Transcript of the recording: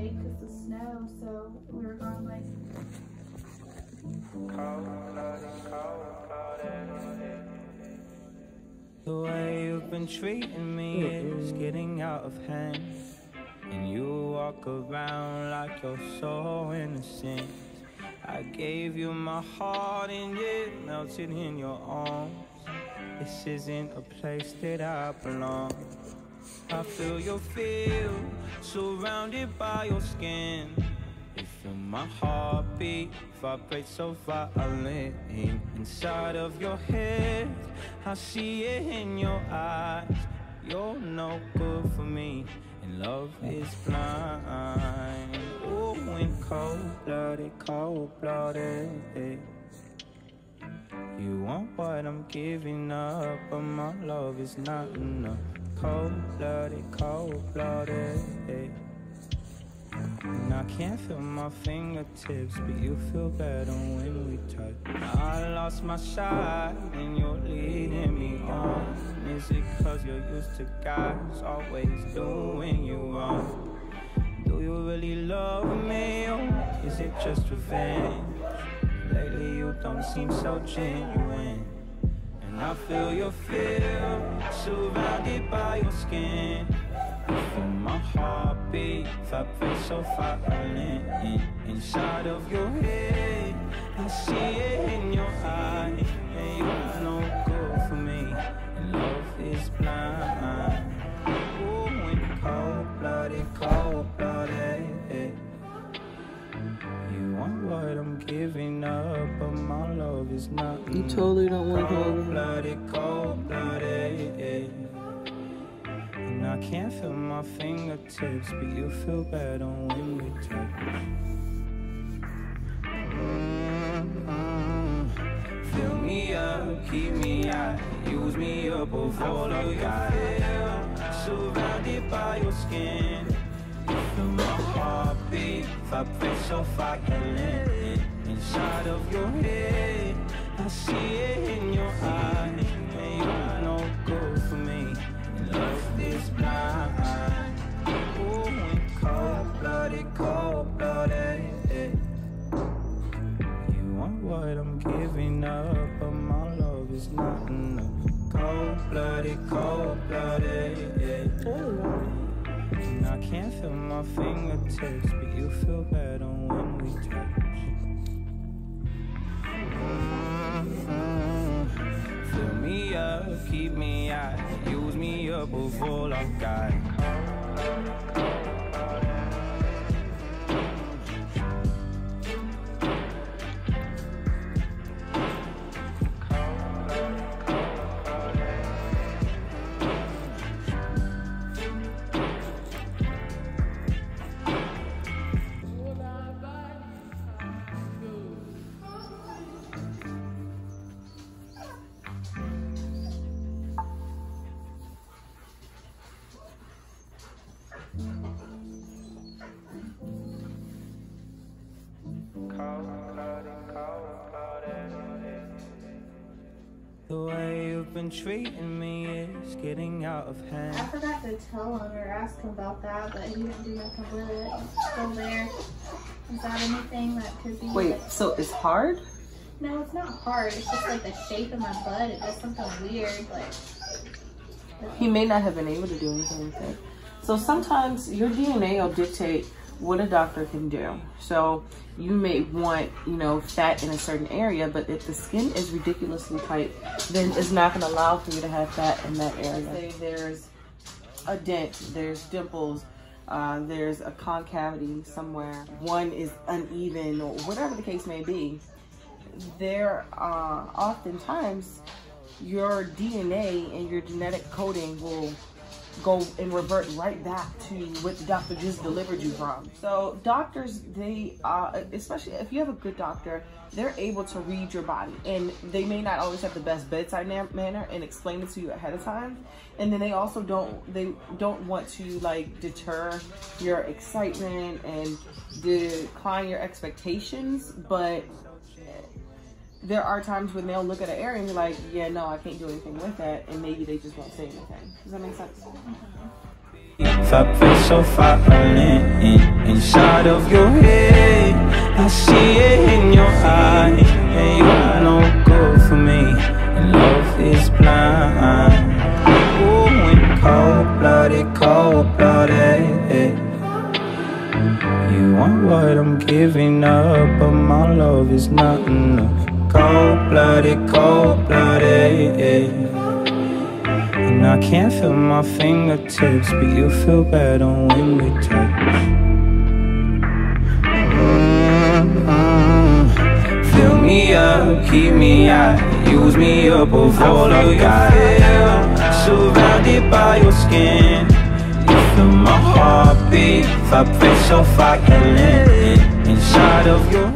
late because of snow, so we were gone like. The way you've been treating me is getting out of hand. And you walk around like you're so innocent. I gave you my heart and it melted in your arms. This isn't a place that I belong. I feel your feel surrounded by your skin. You feel my heartbeat vibrate so violent inside of your head. I see it in your eyes. You're no good for me, and love is blind. Oh, when cold blooded, cold blooded. You want what I'm giving up, but my love is not enough. Cold blooded, cold blooded. And I can't feel my fingertips, but you feel better when we touch. I lost my shot, and you're leading me on. Is it cause you're used to guys always doing you wrong? Do you really love me, or is it just revenge? Don't seem so genuine. And I feel your fear surrounded by your skin. I feel my heartbeat vibrate so violent inside of your head. I see it I'm up, but my love is not. You totally don't want to over. blooded, cold blooded. And I can't feel my fingertips, but you feel better when we touch. Mm-hmm. Fill me up, keep me out, use me up I got it. Surrounded by your skin, you feel my heartbeat, vibrate so violent inside of your head. I see it in your eyes, and you're no good for me. Love is blind. Ooh, cold blooded, cold blooded. You want what I'm giving up, but my love is not enough. Cold blooded, cold blooded. And I can't feel my fingertips, but you feel better when we touch. Me up, keep me out, use me up all I way you've been treating me is getting out of hand. I forgot to tell him or ask him about that, but he didn't do nothing with it. It's still there. Is that anything that could be? Wait, like- so it's hard? No, it's not hard. It's just like the shape of my butt. It does something weird. Like, He may not have been able to do anything with it. So sometimes your DNA will dictate what a doctor can do. So you may want, you know, fat in a certain area, but if the skin is ridiculously tight, then it's not going to allow for you to have fat in that area. Say there's a dent, there's dimples, uh, there's a concavity somewhere, one is uneven, or whatever the case may be. There are oftentimes your DNA and your genetic coding will go and revert right back to what the doctor just delivered you from. So doctors, they, uh, especially if you have a good doctor, they're able to read your body and they may not always have the best bedside manner and explain it to you ahead of time. And then they also don't, they don't want to like deter your excitement and decline your expectations, but there are times when they'll look at an area and be like, yeah, no, I can't do anything with that. And maybe they just won't say anything. Does that make sense? Vibrate so violent inside of your head. I see it in your eyes, and you're no good for me. And love is blind. Ooh, and cold blooded, cold blooded. You want what I'm giving up, but my love is not enough. Cold blooded, cold blooded. And I can't feel my fingertips, but you feel better when we touch. Mm-hmm. Fill me up, keep me out, use me up of all of fear. Surrounded by your skin, you feel my heartbeat, vibration so violent inside of your.